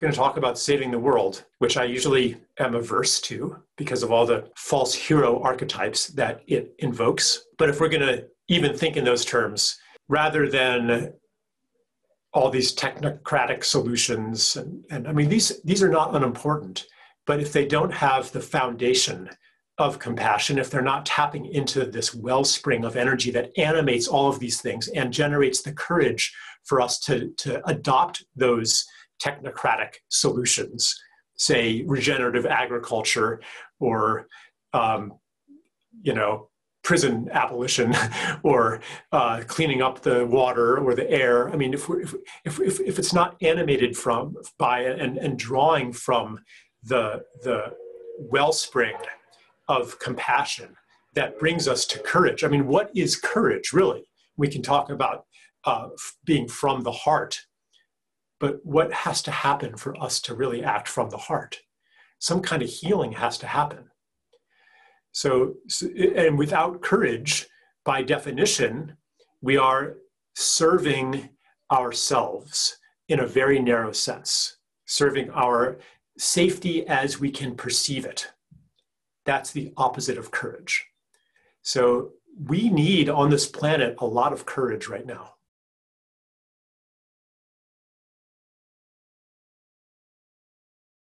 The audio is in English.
going to talk about saving the world, which I usually am averse to because of all the false hero archetypes that it invokes. But if we're going to even think in those terms, rather than all these technocratic solutions, and, and I mean, these, these are not unimportant, but if they don't have the foundation of compassion, if they're not tapping into this wellspring of energy that animates all of these things and generates the courage for us to, to adopt those technocratic solutions, say regenerative agriculture or, um, you know, prison abolition or uh, cleaning up the water or the air. I mean, if, if, if, if it's not animated from by and, and drawing from the, the wellspring of compassion that brings us to courage. I mean, what is courage really? We can talk about uh, being from the heart, but what has to happen for us to really act from the heart? Some kind of healing has to happen. So, and without courage, by definition, we are serving ourselves in a very narrow sense, serving our safety as we can perceive it. That's the opposite of courage. So we need on this planet a lot of courage right now.